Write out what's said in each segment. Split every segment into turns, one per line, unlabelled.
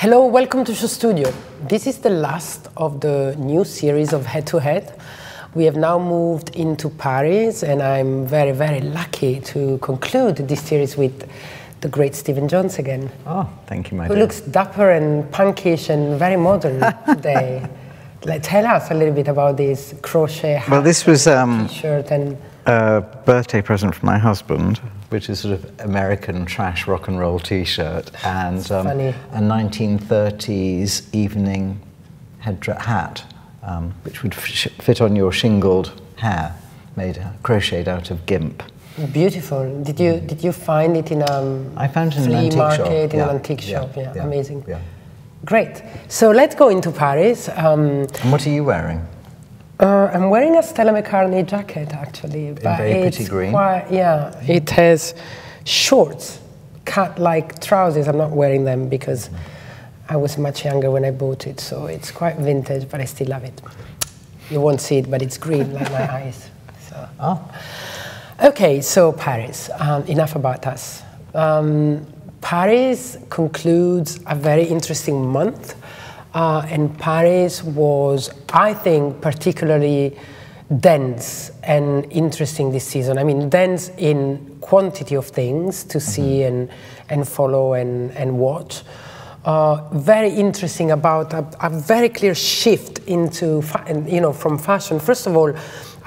Hello, welcome to SHOWstudio. This is the last of the new series of Head to Head. We have now moved into Paris, and I'm very, very lucky to conclude this series with the great Stephen Jones again.
Oh, thank you, my
Who
dear.
looks dapper and punkish and very modern today. Like, tell us a little bit about this crochet hat
Well, this was um,
t-shirt and
a birthday present from my husband, which is sort of American trash rock and roll T-shirt, and um,
funny.
a 1930s evening head hat, um, which would f- fit on your shingled hair, made uh, crocheted out of gimp.
beautiful. Did you did you find it in a
I found it in an
flea
antique
market
shop.
in
yeah,
an antique shop? Yeah,
yeah,
amazing.
Yeah.
Great. So let's go into Paris. Um,
And what are you wearing?
Uh, I'm wearing a Stella McCartney jacket actually, but
very pretty
it's
green.
Quite, yeah, it has shorts, cut like trousers. I'm not wearing them because I was much younger when I bought it, so it's quite vintage, but I still love it. You won't see it, but it's green like my eyes. So.
Oh,
Okay, so Paris. Um, enough about us. Um, Paris concludes a very interesting month, uh, and Paris was, I think, particularly dense and interesting this season. I mean, dense in quantity of things to see and, and follow and, and watch. Uh, very interesting about a, a very clear shift into, fa- you know, from fashion. First of all,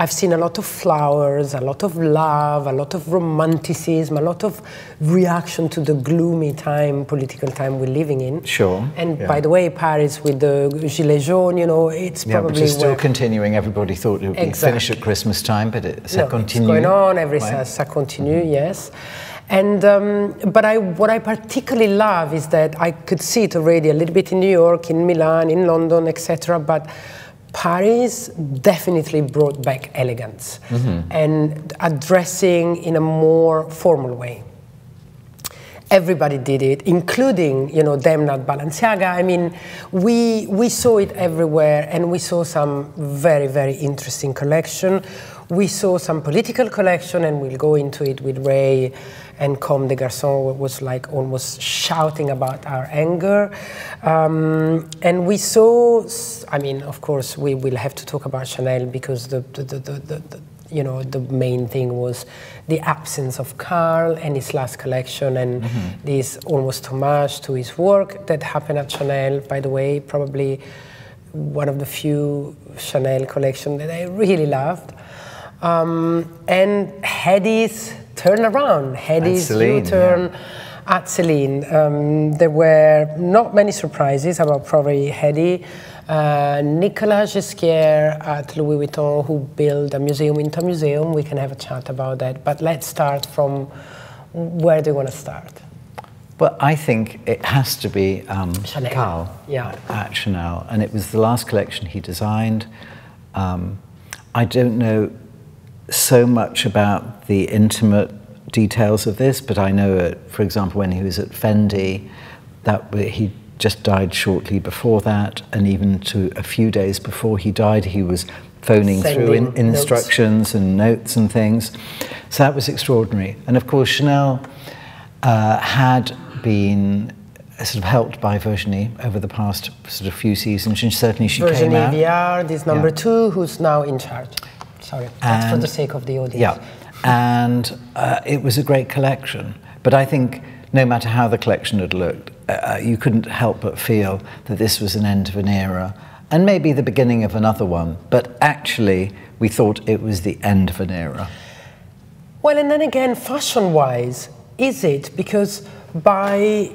I've seen a lot of flowers, a lot of love, a lot of romanticism, a lot of reaction to the gloomy time, political time we're living in.
Sure,
And
yeah.
by the way, Paris with the Gilets jaunes, you know, it's
yeah,
probably
is still
where-
continuing. Everybody thought it would be
Exactly.
finished at Christmas time, but it, ça
no,
continue.
It's going on every
right?
ça, continue, yes. And um, but I, what I particularly love is that I could see it already a little bit in New York, in Milan, in London, etc. But Paris definitely brought back elegance mm-hmm. and addressing in a more formal way everybody did it, including, you know, Demna Balenciaga. I mean, we, we saw it everywhere and we saw some very, very interesting collection. We saw some political collection and we'll go into it with Rei and Comme des Garçons was like almost shouting about our anger. Um, and we saw, I mean, of course, we will have to talk about Chanel because the, the, the, the, the, you know, the main thing was the absence of Karl and his last collection and this almost homage to his work that happened at Chanel, by the way, probably one of the few Chanel collection that I really loved. Um, and Hedi's turnaround, Hedi's
Celine,
U-turn at Celine. Um, there were not many surprises about probably Hedi. Uh, Nicolas Ghesquière at Louis Vuitton, who built a museum into a museum. We can have a chat about that. But let's start from where do you want to start?
Well, I think it has to be um,
Chanel.
Karl
Yeah.
at Chanel, and it was the last collection he designed. Um, I don't know so much about the intimate details of this, but I know, uh, for example, when he was at Fendi, that he just died shortly before that, and even to a few days before he died, he was phoning through in,
Sending notes.
instructions and notes and things. So that was extraordinary. And of course, Chanel uh, had been uh, sort of helped by Virginie over the past sort of few seasons, and certainly she came out. Virginie.
Viard is number
Yeah.
two, who's now in charge. Sorry, that's for the sake of the audience.
Yeah, and uh, it was a great collection. But I think no matter how the collection had looked, uh, you couldn't help but feel that this was an end of an era and maybe the beginning of another one. But actually, we thought it was the end of an era.
Well, and then again, fashion wise, is it? Because by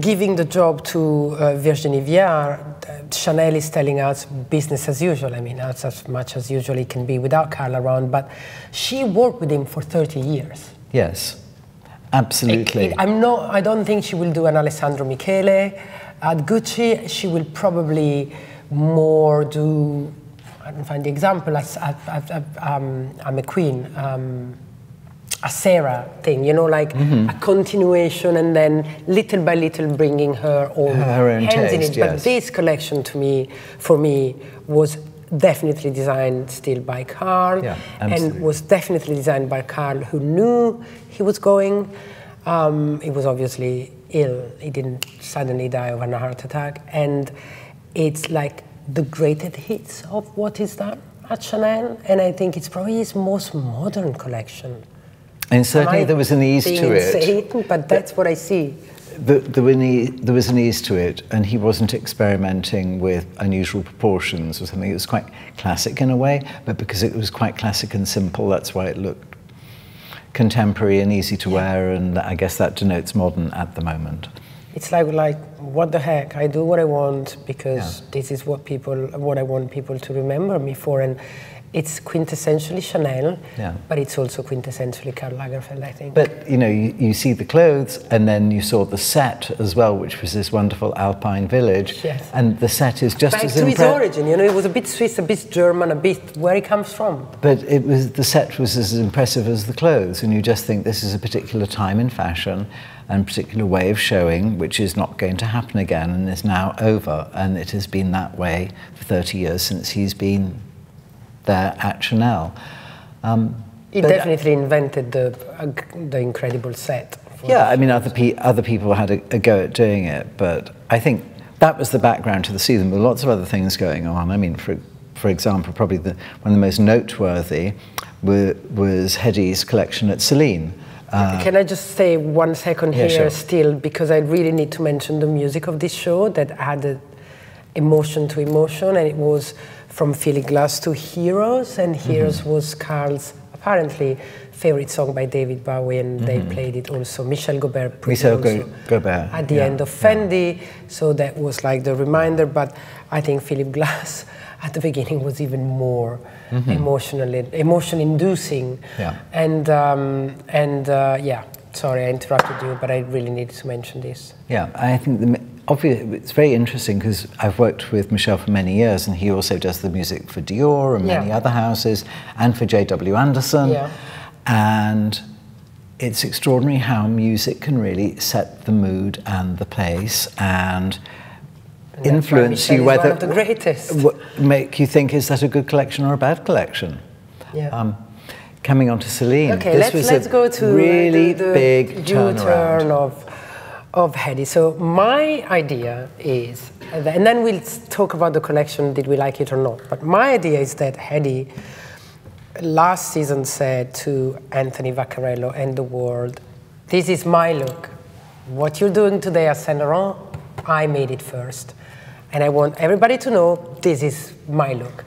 giving the job to uh, Virginie Viard, uh, Chanel is telling us business as usual. I mean, that's as much as usually can be without Karl around, but she worked with him for 30 years.
Yes, absolutely.
It- I'm not, I don't think she will do an Alessandro Michele. At Gucci, she will probably more do, I don't find the example, um, McQueen, um, a Sarah thing, you know, like
Mm-hmm.
a continuation and then little by little bringing her own,
Her own
hands in
taste,
it. But this collection to me, for me, was definitely designed still by Karl
Yeah,
and was definitely designed by Karl, who knew he was going. Um, it was obviously ill. He didn't suddenly die of a heart attack. And it's like the greatest hits of what is done at Chanel. And I think it's probably his most modern collection.
And certainly there was an ease to
it. but that's what I see.
The, the, there was an ease to it, and he wasn't experimenting with unusual proportions or something. It was quite classic in a way, but because it was quite classic and simple, that's why it looked contemporary and easy to wear, and I guess that denotes modern at the moment.
It's like like what the heck? I do what I want because yeah. this is what people what I want people to remember me for, and it's quintessentially Chanel, yeah. but it's also quintessentially Karl Lagerfeld, I think.
But you know, you, you, see the clothes, and then you saw the set as well, which was this wonderful alpine village.
Yes.
And the set is just
Back
as
to his origin, you know, it was a bit Swiss, a bit German, a bit where it comes from.
But it was the set was as impressive as the clothes, and you just think this is a particular time in fashion and particular way of showing, which is not going to happen again and is now over. And it has been that way for 30 years since he's been there at Chanel. Um,
he definitely invented the, uh, the incredible set.
Yeah, I mean, other, pe other people had a, a, go at doing it, but I think that was the background to the season with lots of other things going on. I mean, for, for example, probably the, one of the most noteworthy were, was Hedi's collection at Celine.
Uh, Can I just say one second yeah, here sure. still, because I really need to mention the music of this show that added emotion to emotion, and it was from Philip Glass to Heroes, and mm-hmm. Heroes mm -hmm. was Karl's apparently favorite song by David Bowie, and mm -hmm. they mm-hmm. played it also. Michel Gaubert
Michel Gaubert
at the yeah. end of Fendi, yeah. so that was like the reminder. But I think Philip Glass at the beginning was even more mm -hmm. emotionally emotion inducing.
Yeah.
And um, and uh, yeah, sorry I interrupted you, but I really needed to mention this.
Yeah, I think the obviously, it's very interesting because I've worked with Michel for many years, and he also does the music for Dior and yeah. many other houses, and for J.W. Anderson.
Yeah.
And it's extraordinary how music can really set the mood and the place and, and influence you
whether the greatest
make you think is that a good collection or a bad collection.
Yeah. Um,
coming on to Celine.
Okay, this let's, let's go to
really
the, the
big
turn of of Hedi. So my idea is, and then we'll talk about the collection, did we like it or not. But my idea is that Hedi last season said to Anthony Vaccarello and the world, this is my look. What you're doing today at Saint Laurent, I made it first. And I want everybody to know this is my look.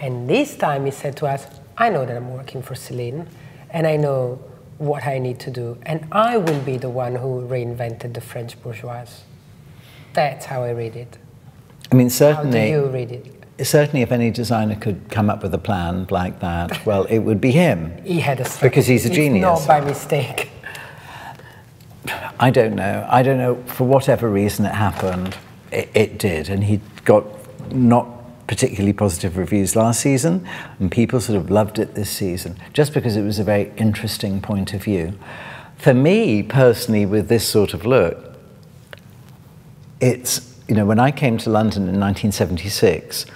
And this time he said to us, I know that I'm working for Celine, and I know what I need to do. And I will be the one who reinvented the French bourgeoise. That's how I read it.
I mean, certainly.
How do you read it?
Certainly, if any designer could come up with a plan like that, well, it would be him.
he had a
Because he's a genius.
Not by mistake.
I don't know. I don't know. For whatever reason it happened, it, it did. And he got not particularly positive reviews last season, and people sort of loved it this season, just because it was a very interesting point of view. For me, personally, with this sort of look, it's, you know, when I came to London in 1976,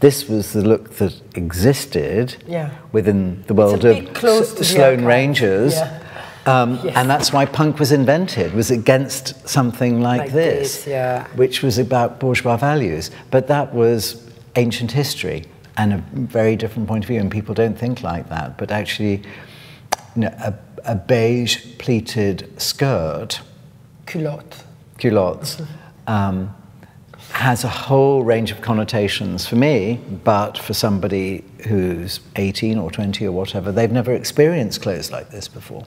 this was the look that existed
yeah.
within the world of Sloane Rangers. Yeah. Um, yes. And that's why punk was invented, was against something like, like this,
this yeah.
which was about bourgeois values. But that was ancient history and a very different point of view, and people don't think like that. But actually, you know, a, a beige pleated skirt,
culotte,
culottes, um, has a whole range of connotations for me, but for somebody who's 18 or 20 or whatever, they've never experienced clothes like this before.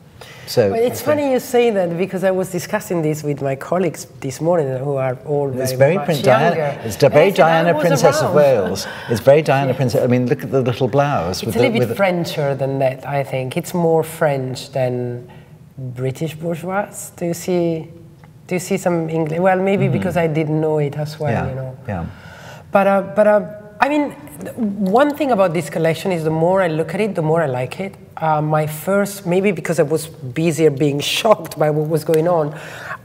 So
well, it's funny you say that because I was discussing this with my colleagues this morning who are all very, it's very much
Diana, younger. It's very Diana, Princess around. of Wales. It's very Diana, yeah. Princess. I mean, look at the little blouse.
It's a little the, bit Frencher than that, I think. It's more French than British bourgeois. Do you see? Do you see some English? Well, maybe mm -hmm. because I didn't know it as well.
Yeah.
You know.
Yeah.
But uh, but uh, I mean, one thing about this collection is the more I look at it, the more I like it. Uh, my first, maybe because I was busier being shocked by what was going on,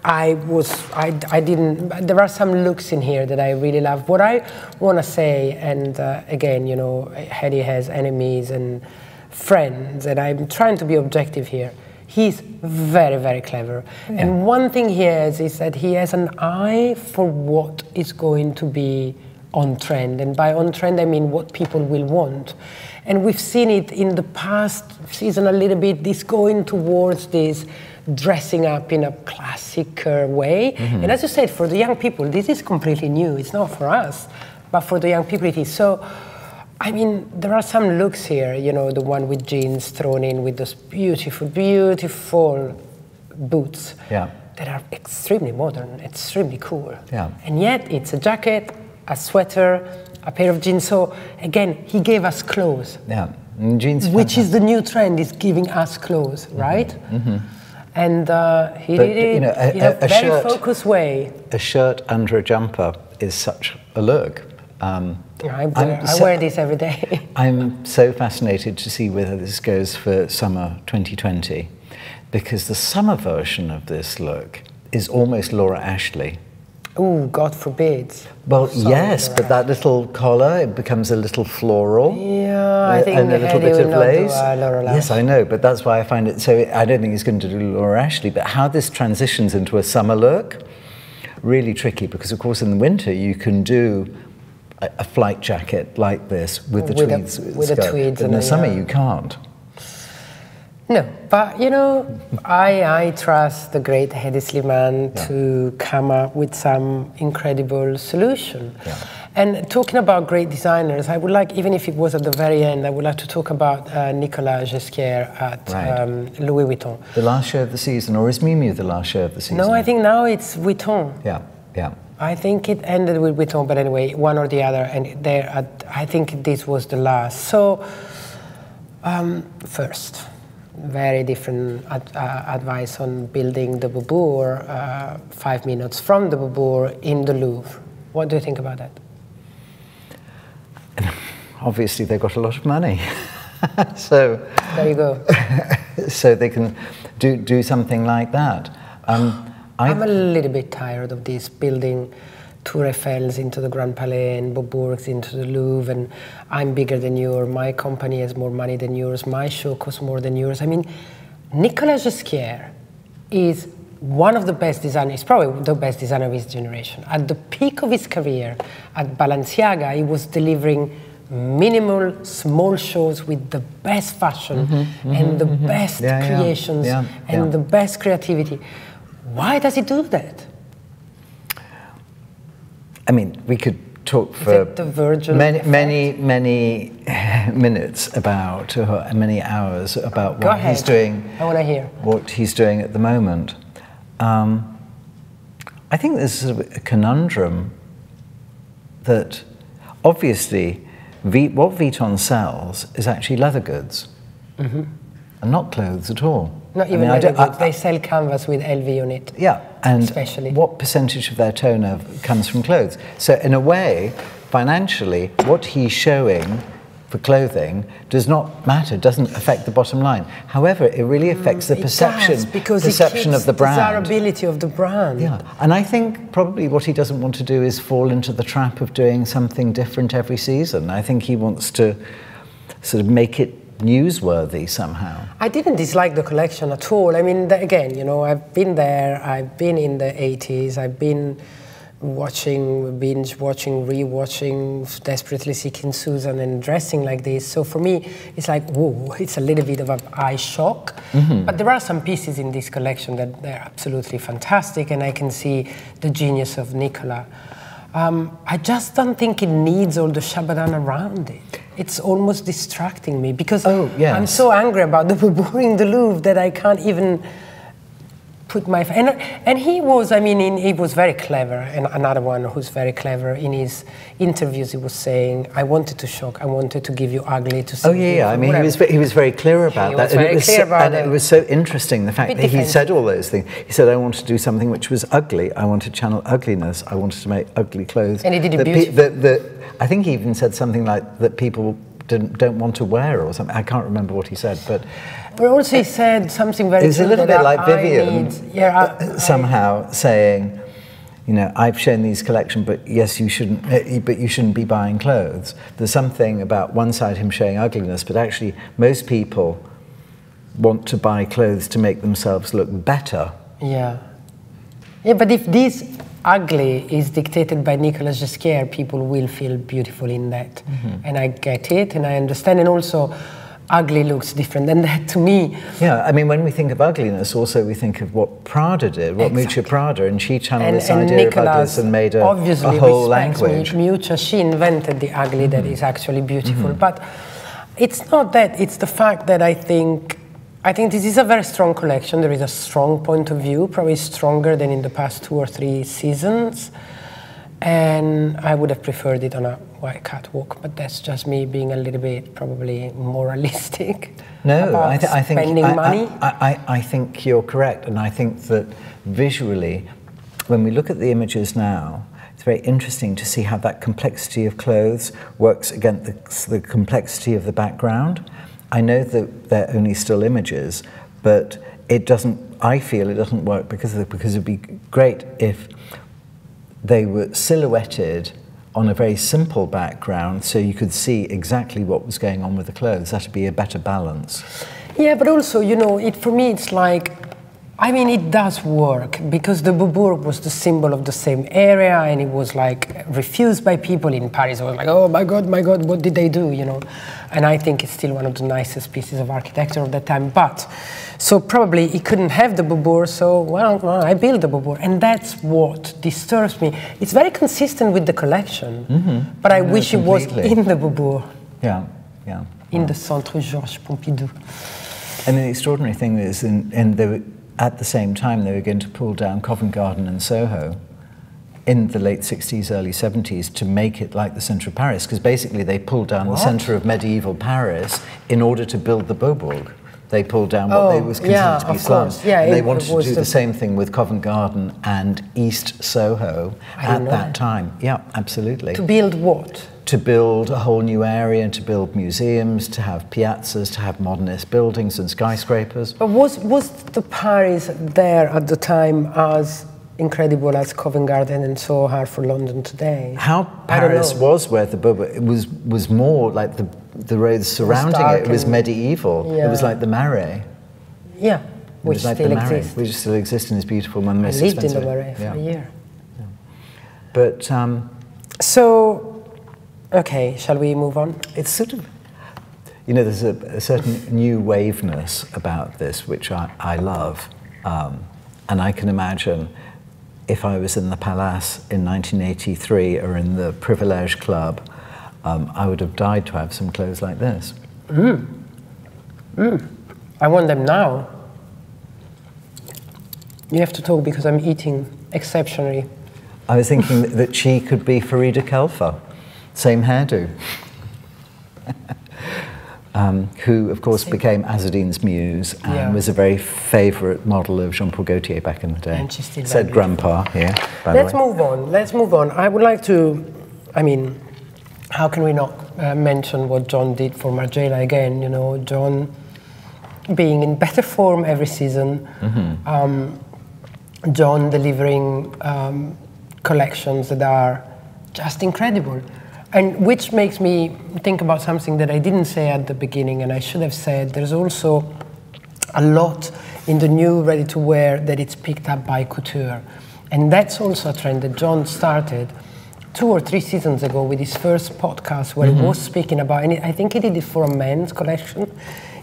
I was, I, I didn't, there are some looks in here that I really love. What I want to say, and uh, again, you know, Hedi has enemies and friends, and I'm trying to be objective here. He's very, very clever. Yeah. And one thing he has is that he has an eye for what is going to be on trend. And by on trend, I mean what people will want. And we've seen it in the past season a little bit, this going towards this dressing up in a classic uh, way. Mm-hmm. And as you said, for the young people, this is completely new. It's not for us, but for the young people, it is. So, I mean, there are some looks here, you know, the one with jeans thrown in with those beautiful, beautiful boots.
Yeah.
That are extremely modern, extremely cool.
Yeah.
And yet, it's a jacket, a sweater, a pair of jeans. So again, he gave us clothes.
Yeah, jeans.
Which fantastic. is the new trend, is giving us clothes, mm-hmm. right? Mm-hmm. And uh, he
but,
did it
you know, a,
in a, a very
shirt,
focused way.
A shirt under a jumper is such a look. Um,
I, wear, I wear this every day.
I'm so fascinated to see whether this goes for summer 2020, because the summer version of this look is almost Laura Ashley.
Oh, God forbid.
Well, Sorry, yes, but that little collar, it becomes a little floral.
Yeah, I think
and a little bit of lace.
Uh,
yes, I know, but that's why I find it so. I don't think he's going to do Laura Ashley, but how this transitions into a summer look, really tricky because, of course, in the winter you can do a, a flight jacket like this with the
with
tweeds.
A, with the tweeds.
In the summer, you can't.
No, but you know, I, I trust the great Hedi Slimane yeah. to come up with some incredible solution. Yeah. And talking about great designers, I would like, even if it was at the very end, I would like to talk about uh, Nicolas Ghesquiere at right. um, Louis Vuitton.
The last show of the season, or is Miu the last show of the season?
No, I think now it's Vuitton.
Yeah, yeah.
I think it ended with Vuitton, but anyway, one or the other, and there, I think this was the last. So, um, first, very different ad, uh, advice on building the Beaubourg uh, five minutes from the Beaubourg in the Louvre. What do you think about that?
Obviously, they've got a lot of money. so
there you go.
so they can do, do something like that. Um,
I'm a little bit tired of this building Tour Eiffels into the Grand Palais and Beaubourgs into the Louvre, and I'm bigger than you, or my company has more money than yours, my show costs more than yours. I mean, Nicolas Ghesquiere is one of the best designers, probably the best designer of his generation. At the peak of his career at Balenciaga, he was delivering minimal, small shows with the best fashion mm-hmm, mm-hmm, and the mm-hmm. best yeah, creations yeah, yeah, and the best creativity. Why does he do that?
I mean, we could talk for many, many, many minutes about, uh, many hours about what he's doing.
I want to hear.
What he's doing at the moment. Um, I think there's a conundrum that obviously v, what Vuitton sells is actually leather goods mm-hmm. and not clothes at all.
Not even I mean, I they sell canvas with LV on it.
Yeah, and especially. what percentage of their turnover comes from clothes? So in a way, financially, what he's showing for clothing does not matter, doesn't affect the bottom line. However, it really mm, affects mm, the perception,
because
perception of the brand.
desirability of the brand.
Yeah, and I think probably what he doesn't want to do is fall into the trap of doing something different every season. I think he wants to sort of make it newsworthy somehow.
I didn't dislike the collection at all. I mean, again, you know, I've been there, I've been in the 80s, I've been watching, binge watching, re-watching, desperately seeking Susan and dressing like this. So for me, it's like, whoa, it's a little bit of an eye shock. Mm-hmm. But there are some pieces in this collection that they're absolutely fantastic, and I can see the genius of Nicola. Um, I just don't think it needs all the Shabadan around it it's almost distracting me because
oh, yes.
I'm so angry about the boring the Louvre that I can't even put my and and he was I mean in, he was very clever and another one who's very clever in his interviews he was saying I wanted to shock I wanted to give you ugly to oh, see
oh yeah, yeah. I mean whatever. he was he was very clear about
he
that
was very
and, it was,
clear
so,
about
and it was so interesting the fact that defensive. he said all those things he said I wanted to do something which was ugly I wanted to channel ugliness I wanted to make ugly clothes
and he did it beautifully
I think he even said something like that people didn't, don't want to wear or something. I can't remember what he said, but.
But also he said something very.
It's a little bit like Vivienne, need, yeah, I, somehow I, saying, you know, I've shown these collection, but yes, you shouldn't, eh, but you shouldn't be buying clothes. There's something about one side him showing ugliness, but actually most people want to buy clothes to make themselves look better.
Yeah. Yeah, but if this ugly is dictated by Nicolas Ghesquière, people will feel beautiful in that. Mm-hmm. And I get it and I understand. And also, ugly looks different than that to me.
Yeah, I mean, when we think of ugliness, also we think of what Prada did, what exactly. Miuccia Prada, and she channeled and, this and idea Nicolas of ugliness and made a,
obviously
a whole language.
Miuccia, she invented the ugly mm-hmm. that is actually beautiful. Mm-hmm. But it's not that, it's the fact that I think I think this is a very strong collection. There is a strong point of view, probably stronger than in the past two or three seasons. And I would have preferred it on a white catwalk, but that's just me being a little bit probably moralistic.
No, I, th- I, think
spending
I,
money.
I, I, I think you're correct, and I think that visually, when we look at the images now, it's very interesting to see how that complexity of clothes works against the, the complexity of the background. I know that they're only still images, but it doesn't. I feel it doesn't work because of because it'd be great if they were silhouetted on a very simple background so you could see exactly what was going on with the clothes. That'd be a better balance.
Yeah, but also, you know, it, for me, it's like, I mean, it does work because the Beaubourg was the symbol of the same area and it was like refused by people in Paris. It was like, oh my God, my God, what did they do, you know? And I think it's still one of the nicest pieces of architecture of that time. But so probably he couldn't have the Beaubourg, so well, well, I built the Beaubourg. And that's what disturbs me. It's very consistent with the collection,
mm-hmm.
but I wish completely. it was in the Beaubourg.
Yeah, yeah.
In the Centre Georges Pompidou.
And the extraordinary thing is, in, in the, at the same time, they were going to pull down Covent Garden and Soho in the late 60s, early 70s to make it like the centre of Paris, because basically they pulled down what? the centre of medieval Paris in order to build the Beaubourg they pulled down what oh, they was considered
yeah,
to be slums.
Yeah,
and they wanted to do the, same thing with Covent Garden and East Soho at that, that time. Yeah, absolutely.
To build what?
To build a whole new area, to build museums, to have piazzas, to have modernist buildings and skyscrapers.
But was, was the Paris there at the time as incredible as Covent Garden and Soho for London today?
How Paris was where the Beaubourg, it was, was more like the the roads surrounding it, it was medieval. Yeah. It was like the Marais.
Yeah, which
like
still exists.
Which still exists and is beautiful most
I lived
expensive.
in the Marais yeah. for a year.
Yeah. But um,
so, okay, shall we move on?
It's sort of, you know, there's a, a certain new waveness about this which I, I love, um, and I can imagine if I was in the Palace in 1983 or in the Privilege Club um, I would have died to have some clothes like this.
Mm. Mm. I want them now. You have to talk because I'm eating exceptionally.
I was thinking that she could be Farida Khelfa, same hairdo. um, who, of course, same. became Azzedine's muse and yeah. was a very favourite model of Jean Paul Gaultier back in the day.
And she still
Said Grandpa here.
Let's move on. Let's move on. I would like to, I mean, how can we not uh, mention what John did for Margiela again? You know, John being in better form every season, mm-hmm. um, John delivering um, collections that are just incredible. And which makes me think about something that I didn't say at the beginning, and I should have said. There's also a lot in the new ready to wear that it's picked up by couture. And that's also a trend that John started two or three seasons ago with his first podcast where mm-hmm. he was speaking about, and I think he did it for a men's collection.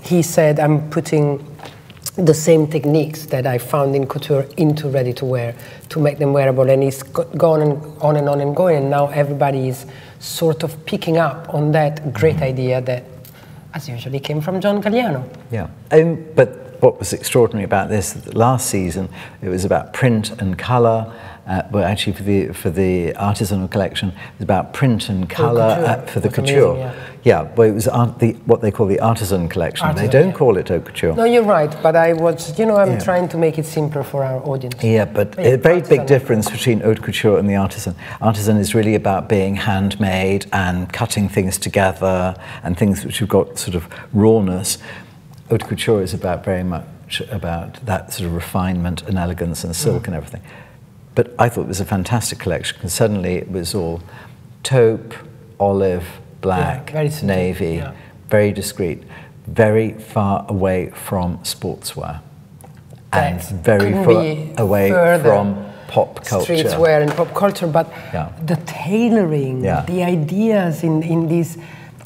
He said, I'm putting the same techniques that I found in couture into ready to wear to make them wearable. And he's gone and on and on and going. And now everybody is sort of picking up on that great idea that, as usually, came from John Galliano.
Yeah. Um, but what was extraordinary about this last season, it was about print and colour uh, but actually for the for the artisanal collection, it was about print and colour uh, for the couture. Amazing, yeah. yeah, well, it was art, the, what they call the artisan collection. Artisan, they don't yeah. call it haute couture.
No, you're right. But I was, you know, I'm yeah. trying to make it simpler for our audience.
Yeah, but a very big difference between haute couture and the artisan. Artisan is really about being handmade and cutting things together and things which have got sort of rawness. Haute couture is about very much about that sort of refinement and elegance and silk mm. and everything. But I thought it was a fantastic collection because suddenly it was all taupe, olive, black, yeah, very navy, yeah. very discreet. very far away from sportswear and
That
very far away from pop culture.
streetswear and pop culture, but
Yeah.
the tailoring, the ideas in, in this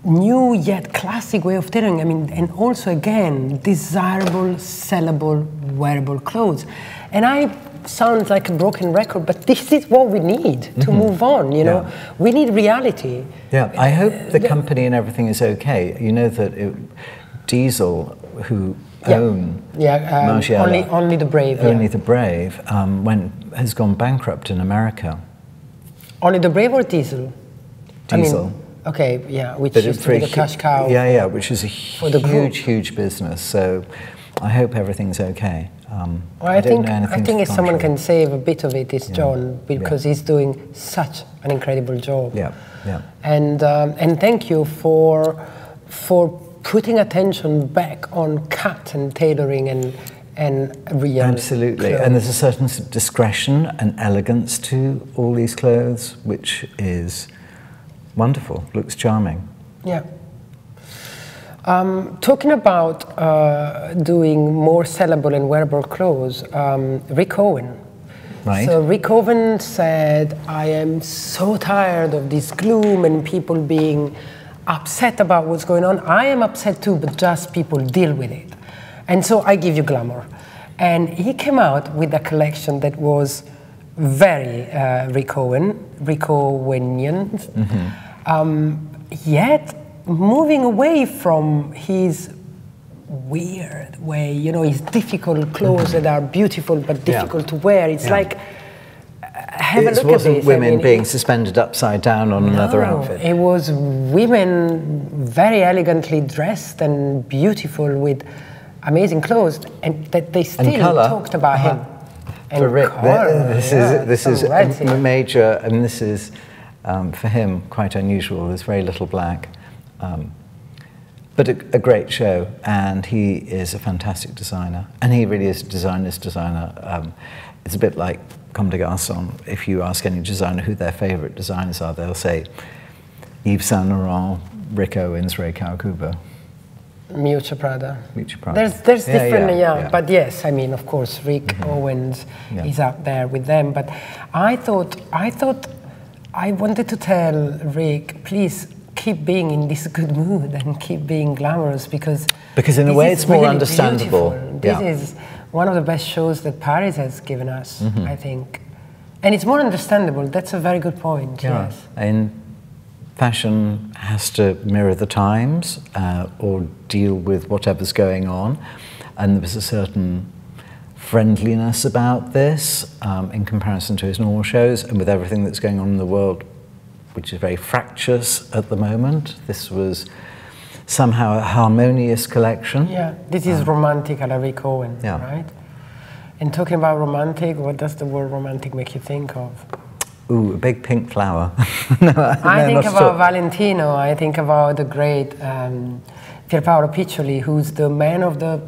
new yet classic way of tailoring, I mean, and also again, desirable, sellable, wearable clothes. And I sound like a broken record, but this is what we need to move on, you know?
Yeah.
We need reality.
Yeah, I hope the company and everything is okay. You know that it, Diesel, who
Yeah.
own
Yeah, um,
Margiela,
only, only the brave. yeah.
Only the Brave, um, went, has gone bankrupt in America.
Only the brave or diesel? I mean,
Diesel.
Okay, yeah, which
But
used to be the cash cow.
Yeah, yeah, which is a huge, huge business. So I hope everything's okay. Um,
Well, I,
don't
think I think if someone can save a bit of it, it's John because he's doing such an incredible job.
Yeah, yeah.
And um, and thank you for for putting attention back on cut and tailoring and and real.
Absolutely.
clothes.
And there's a certain discretion and elegance to all these clothes, which is wonderful, looks charming.
Yeah. Um, talking about uh, doing more sellable and wearable clothes, um, Rick Owen.
Right.
So Rick Owen said, I am so tired of this gloom and people being upset about what's going on. I am upset too, but just people deal with it. And so I give you glamour. And he came out with a collection that was very uh, Rick Owen, Rick Owenian, um, yet moving away from his weird way, you know, his difficult clothes that are beautiful but
Mm-hmm. Yeah.
difficult to wear. It's
Yeah.
like, uh, have a
it
look
wasn't
at this. I
women
mean,
being suspended upside down on another
no,
outfit.
It was women very elegantly dressed and beautiful with amazing clothes, and that they still talked about him. And
For Rick,
colour,
this
yeah,
is this is a major, and this is um, for him quite unusual. There's very little black, um, but a, a great show, and he is a fantastic designer, and he really is a designer's designer. Um, it's a bit like Comme des Garçons. If you ask any designer who their favourite designers are, they'll say Yves Saint Laurent, Rick Owens, Rei Kawakubo.
Miuccia Prada.
Miuccia Prada.
There's, there's
Yeah,
different,
yeah,
yeah,
yeah.
But yes, I mean, of course, Rick Owens
Yeah.
is up there with them. But I thought, I thought, I wanted to tell Rick, please keep being in this good mood and keep being glamorous because
Because in a way it's more
really
understandable.
beautiful. This
Yeah.
is one of the best shows that Paris has given us,
Mm-hmm.
I think. And it's more understandable. That's a very good point. Yes.
And fashion has to mirror the times uh, or deal with whatever's going on. And there was a certain friendliness about this um, in comparison to his normal shows and with everything that's going on in the world, which is very fractious at the moment. This was somehow a harmonious collection.
Yeah, this is romantic a la Rick Owen,
Uh-huh. Yeah.
right? And talking about romantic, what does the word romantic make you think of?
Ooh, a big pink flower. no,
I
no,
think about. Valentino. I think about the great um, Pierpaolo Piccioli, who's the man of the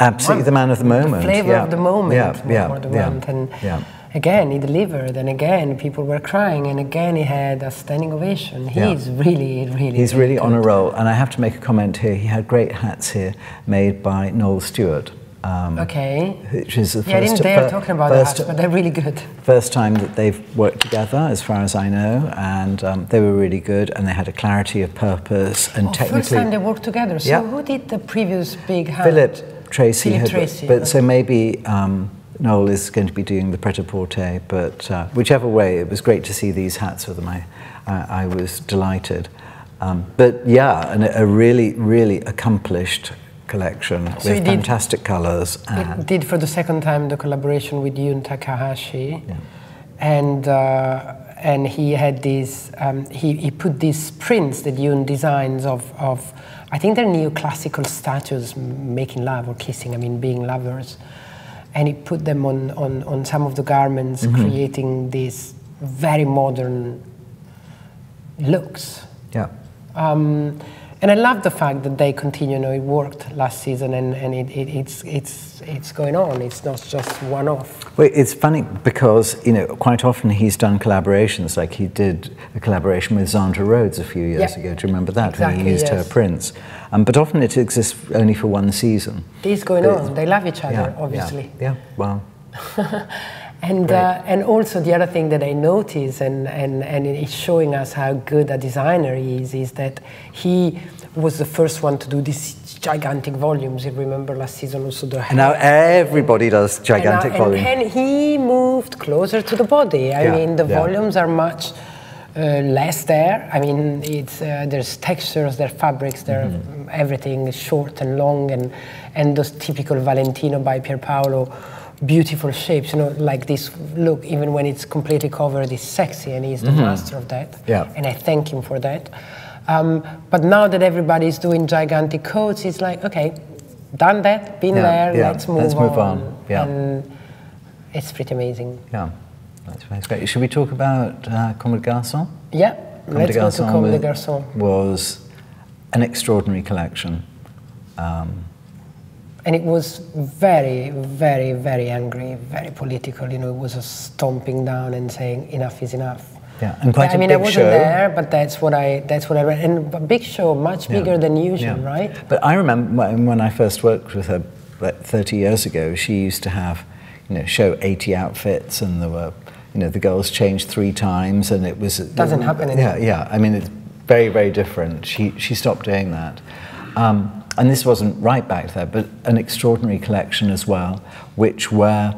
Absolutely, the man of the moment.
the flavor
yeah.
of the moment,
Yeah, yeah, yeah,
moment. And
yeah.
again, he delivered, and again, people were crying, and again, he had a standing ovation.
Yeah.
He's really, really.
He's really
good.
on a roll, and I have to make a comment here. He had great hats here made by Noel Stewart. Um,
Okay.
Which is the first,
Yeah, I didn't dare talking about
first,
hats, but they're really good.
first time that they've worked together, as far as I know, and um, they were really good, and they had a clarity of purpose and
Oh,
technically.
first time they worked together. So
Yeah.
who did the previous big hat?
Philip Treacy,
Philip
had-
Treacy,
but so maybe um, Noel is going to be doing the pret-a-porter. But uh, whichever way, it was great to see these hats with them. I, I, I was delighted. Um, but yeah, and a really, really accomplished collection
So
with
did-
fantastic colours.
It did for the second time the collaboration with Jun Takahashi, and uh, and he had these. Um, he, he put these prints that Jun designs of of. I think they're neoclassical statues making love or kissing. I mean, being lovers, and he put them on on, on some of the garments, creating these very modern looks.
yeah,
Um, and I love the fact that they continue. You know, it worked last season, and, and it, it, it's it's it's going on. It's not just one off.
Well, it's funny because you know quite often he's done collaborations. Like he did a collaboration with Zandra Rhodes a few years
Yeah.
ago. Do you remember that?
Exactly,
when he used her prints. Um, but often it exists only for one season.
This going
But-
on. They love each other,
Yeah,
obviously.
Yeah. yeah. Well.
And, uh, and also the other thing that I notice, and, and, and it's showing us how good a designer he is, is that he was the first one to do these gigantic volumes. You remember last season also the
And now everybody does gigantic
and, uh,
volume.
And, and he moved closer to the body. I
Yeah,
mean, the
yeah.
volumes are much uh, less there. I mean, it's uh, there's textures, there are fabrics, there
Mm-hmm.
everything is short and long, and and those typical Valentino by Pierpaolo, beautiful shapes. You know, like this look. Even when it's completely covered, is sexy, and he's the master of that.
Mm-hmm. Yeah.
And I thank him for that. Um, but now that everybody's doing gigantic coats, it's like, okay, done that, been
Yeah,
there,
yeah,
let's move
let's
on.
move on, yeah.
And it's pretty amazing.
Yeah. That's, that's great. Should we talk about uh, Comme des Garçons?
Yeah,
Comme
let's go to Comme des
was-
Garçons.
Was an extraordinary collection. Um,
And it was very, very, very angry, very political. You know, it was a stomping down and saying enough is enough.
Yeah, and quite
I
a
mean, I wasn't
show.
there, but that's what I that's what I read. And a big show, much
Yeah.
bigger than usual,
Yeah.
right?
But I remember when, I first worked with her like 30 years ago, she used to have, you know, show 80 outfits and there were, you know, the girls changed three times and it was...
Doesn't happen anymore.
Yeah,
anymore.
yeah. I mean, it's very, very different. She, she stopped doing that. Um, and this wasn't right back there, but an extraordinary collection as well, which were,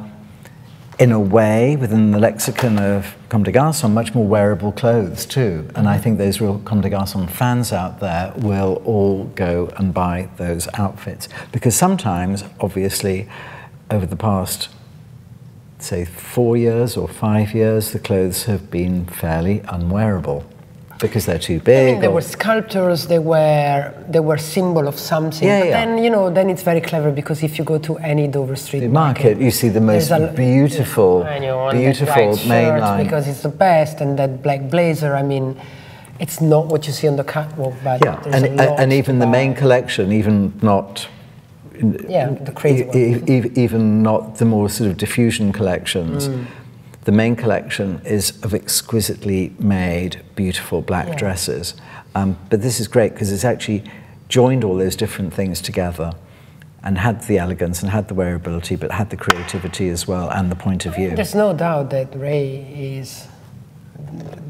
in a way, within the lexicon of Comme des Garçons, much more wearable clothes too. And I think those real Comme des Garçons fans out there will all go and buy those outfits. Because sometimes, obviously, over the past, say, four years or five years, the clothes have been fairly unwearable because they're too
I
big.
mean, there were sculptures. They were they were symbol of something.
Yeah,
but
yeah.
then you know, then it's very clever because if you go to any Dover Street
the market, you see the most
a-
beautiful,
I know, and that
beautiful mainline.
because it's the best, and that black blazer. I mean, it's not what you see on the catwalk, but
Yeah,
there's
and, and even the main collection, even not.
Yeah, the crazy
e-
one.
e- even not the more sort of diffusion collections.
Mm.
The main collection is of exquisitely made, beautiful black
Yeah.
dresses. Um, but this is great because it's actually joined all those different things together and had the elegance and had the wearability, but had the creativity as well and the point of view.
There's no doubt that Rei is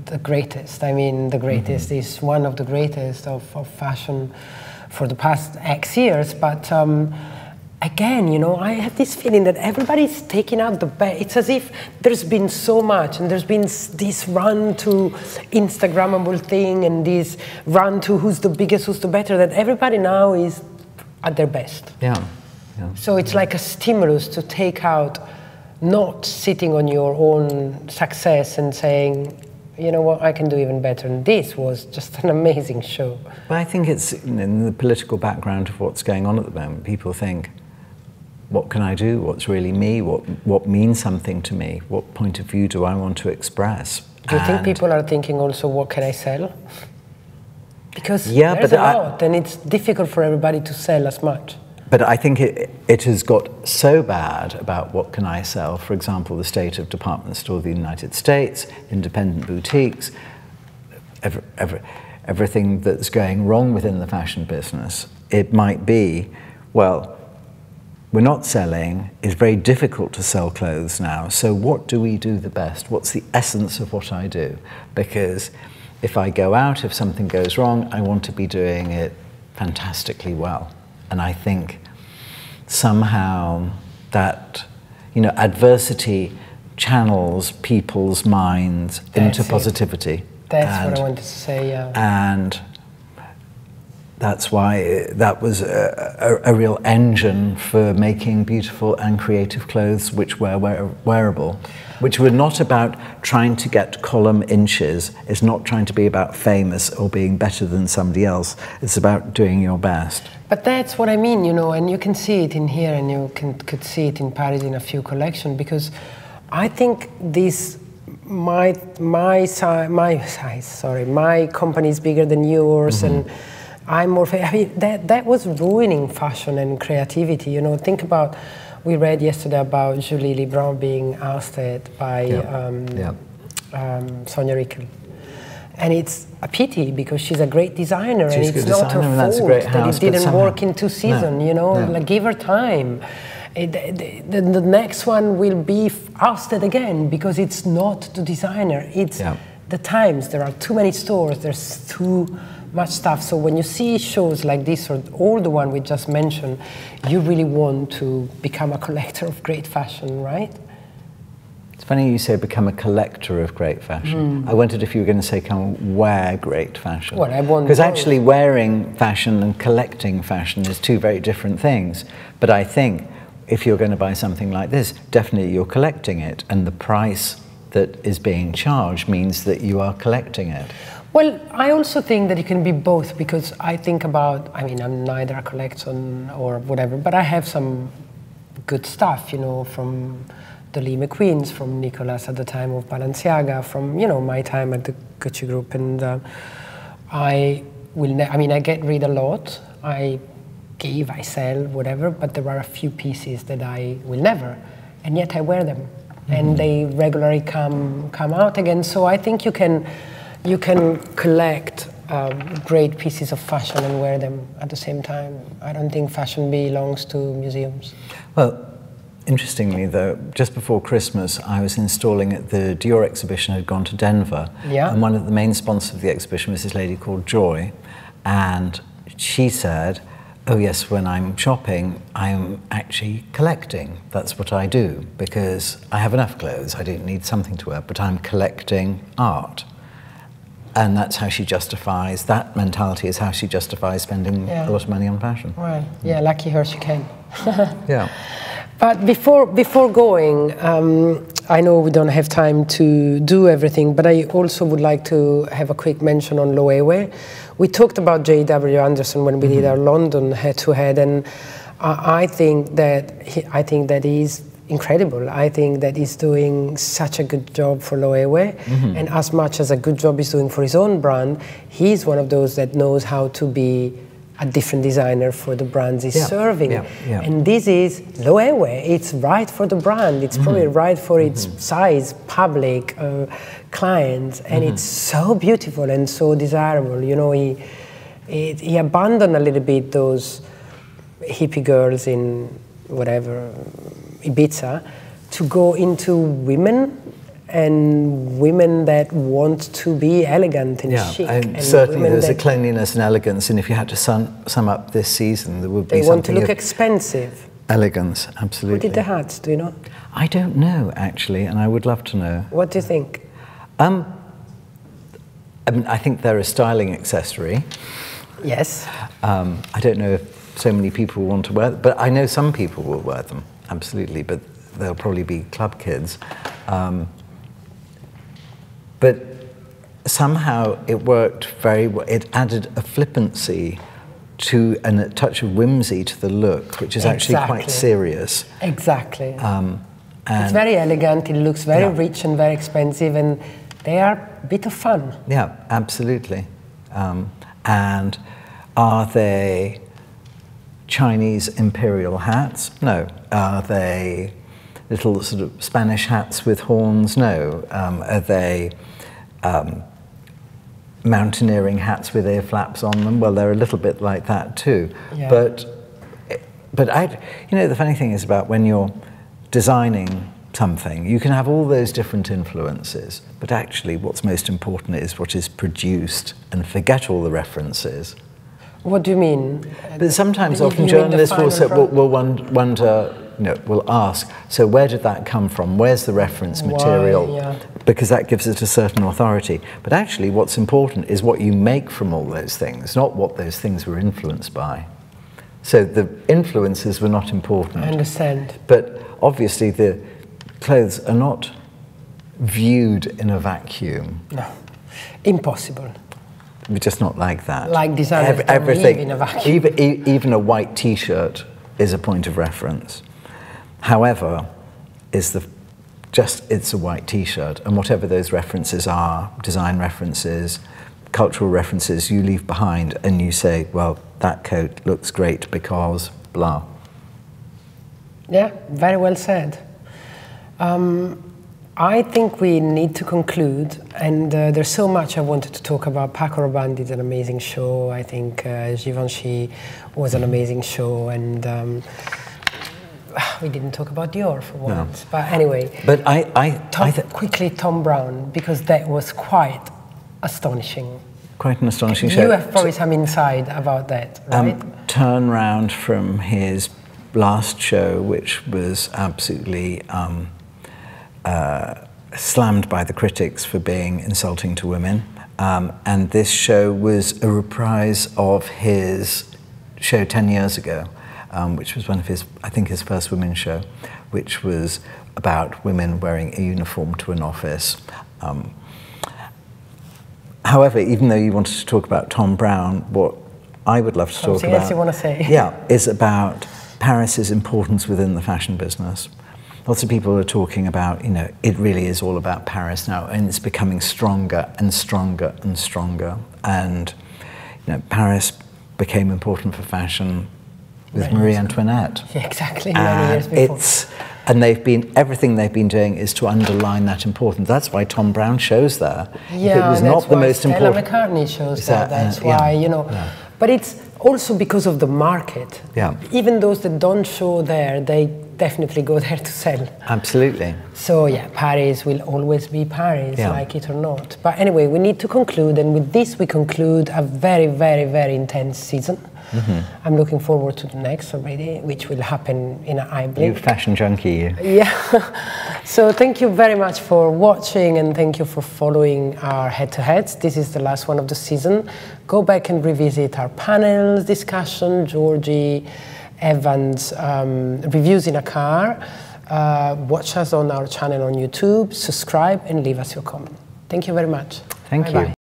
the greatest. I mean, the greatest
Mm-hmm.
is one of the greatest of, of fashion for the past X years. But um, again, you know, I have this feeling that everybody's taking out the best. It's as if there's been so much, and there's been this run to Instagrammable thing, and this run to who's the biggest, who's the better. That everybody now is at their best.
Yeah. yeah.
So it's like a stimulus to take out, not sitting on your own success and saying, you know what, I can do even better. And this was just an amazing show.
But I think it's in the political background of what's going on at the moment. People think, what can I do? What's really me? What, what means something to me? What point of view do I want to express?
Do you think people are thinking also, what can I sell? Because
Yeah,
there's
but
a
I-
lot, and it's difficult for everybody to sell as much.
But I think it, it has got so bad about what can I sell. For example, the state of department store of the United States, independent boutiques, every, every, everything that's going wrong within the fashion business. It might be, well, we're not selling, it's very difficult to sell clothes now. So, what do we do the best? What's the essence of what I do? Because if I go out, if something goes wrong, I want to be doing it fantastically well. And I think somehow that, you know, adversity channels people's minds into
That's it.
positivity.
That's what I wanted to say, yeah.
and that's why that was a, a, a real engine for making beautiful and creative clothes which were wear, wearable, which were not about trying to get column inches. It's not trying to be about famous or being better than somebody else. It's about doing your best.
But that's what I mean, you know, and you can see it in here, and you can could see it in Paris in a few collections because I think this my my size my size sorry my company is bigger than yours mm-hmm. and I'm more. I mean, that that was ruining fashion and creativity. You know, think about. We read yesterday about Julie de Libran being ousted by
Yeah.
Um,
Yeah.
um, Sonia Rykiel. And it's a pity because she's a great designer
She's
and it's not
designer
her
and that's a
fault that it didn't
somehow-
work in two seasons,
No,
you know,
no.
like give her time. It, the, the, the next one will be ousted again because it's not the designer, it's
Yeah.
the times. There are too many stores, there's too much stuff. So when you see shows like this or all the one we just mentioned, you really want to become a collector of great fashion, right?
It's funny you say become a collector of great fashion. Hmm. I wondered if you were going to say come wear great fashion.
Well, I want
Because actually wearing fashion and collecting fashion is two very different things. But I think if you're going to buy something like this, definitely you're collecting it and the price that is being charged means that you are collecting it.
Well, I also think that it can be both because I think about, I mean, I'm neither a collection or whatever, but I have some good stuff, you know, from the Lee McQueens, from Nicolas at the time of Balenciaga, from, you know, my time at the Gucci Group. And uh, I will, ne- I mean, I get rid a lot. I give, I sell, whatever, but there are a few pieces that I will never, and yet I wear them. And they regularly come, come out again. So I think you can, you can collect um, great pieces of fashion and wear them at the same time. I don't think fashion belongs to museums.
Well, interestingly, though, just before Christmas, I was installing at the Dior exhibition had gone to Denver.
Yeah.
And one of the main sponsors of the exhibition was this lady called Joy. And she said, Oh, yes, when I'm shopping, I'm actually collecting. That's what I do because I have enough clothes. I don't need something to wear, but I'm collecting art. And that's how she justifies, that mentality is how she justifies spending
Yeah.
a lot of money on fashion.
Well, yeah, lucky her, she can.
Yeah.
But before before going, um, I know we don't have time to do everything, but I also would like to have a quick mention on Loewe. We talked about J.W. Anderson when we did our London head-to-head, and I, I think that he, I think that he's incredible. I think that he's doing such a good job for Loewe, and as much as a good job he's doing for his own brand, he's one of those that knows how to be a different designer for the brands he's
Yeah,
serving.
yeah, yeah.
And this is Loewe. It's right for the brand. It's probably
Mm-hmm.
right for its size, public, uh, clients, and
Mm-hmm.
it's so beautiful and so desirable. You know, he, he he abandoned a little bit those hippie girls in whatever Ibiza to go into women and women that want to be elegant and
Yeah,
chic.
and certainly
women
there's a cleanliness and elegance, and if you had to sum, sum up this season, there would be
they want to look expensive.
elegance,
What
absolutely.
did the hats? Do you know?
I don't know actually, and I would love to know.
What do you think?
Um, I mean, I think they're a styling accessory.
Yes.
Um, I don't know if so many people want to wear them, but I know some people will wear them, absolutely, but they'll probably be club kids. Um, but somehow it worked very well. It added a flippancy to and a touch of whimsy to the look, which is actually quite serious.
Exactly.
Um,
it's very elegant, it looks very
Yeah.
rich and very expensive, and they are a bit of fun.
Yeah, absolutely. Um, and are they Chinese imperial hats? No. Are they little sort of Spanish hats with horns? No. Um, are they um, mountaineering hats with ear flaps on them? Well, they're a little bit like that too.
Yeah.
But, but I, you know, the funny thing is about when you're designing something, you can have all those different influences, but actually what's most important is what is produced and forget all the references.
What do you mean?
But sometimes often
you mean the
journalists will, say, will, will wonder, you know, will ask, so where did that come from? Where's the reference
Why,
material?
yeah.
Because that gives it a certain authority. But actually what's important is what you make from all those things, not what those things were influenced by. So the influences were not important.
I understand.
But obviously, the clothes are not viewed in a vacuum.
No. Impossible.
We're just not like that.
Like designers live in a vacuum.
Even, even a white T-shirt is a point of reference. However, is the just it's a white T-shirt, and whatever those references are, design references, cultural references you leave behind and you say, well, that coat looks great because blah.
Yeah, very well said. Um, I think we need to conclude, and uh, there's so much I wanted to talk about. Paco Rabanne did an amazing show. I think uh, Givenchy was an amazing show, and um, we didn't talk about Dior for once. No. But anyway,
but I, I,
Tom,
I
quickly Thom Browne because that was quite astonishing.
Quite an astonishing
you
show.
You have probably some insight about that, um, right?
Um, turn round from his last show, which was absolutely. Um, uh, slammed by the critics for being insulting to women. Um, and this show was a reprise of his show 10 years ago, um, which was one of his, I think, his first women's show, which was about women wearing a uniform to an office. Um, however, even though you wanted to talk about Thom Browne, what I would love to talk about,
else you want to say?
yeah, is about Paris's importance within the fashion business lots of people are talking about, you know, it really is all about Paris now, and it's becoming stronger and stronger and stronger. And, you know, Paris became important for fashion with right. Marie Antoinette.
Yeah, exactly.
It's, and they've been everything they've been doing is to underline that importance. That's why Thom Browne shows there.
Yeah,
if it was
not
the most
Stella
important.
McCartney shows that.
that.
That's
uh,
why
yeah,
you know.
Yeah.
But it's also because of the market.
Yeah.
Even those that don't show there, they definitely go there to sell.
Absolutely.
So yeah, Paris will always be Paris,
yeah.
like it or not. But anyway, we need to conclude, and with this we conclude a very, very, very intense season. Mm-hmm. I'm looking forward to the next already, which will happen in an eye blink.
You fashion junkie, you.
Yeah. so thank you very much for watching and thank you for following our head-to-heads. This is the last one of the season. Go back and revisit our panels, discussion, Georgie, Evans, um, reviews in a car. Uh, watch us on our channel on YouTube, subscribe and leave us your comment. Thank you very much.
Thank
Bye-bye.
you.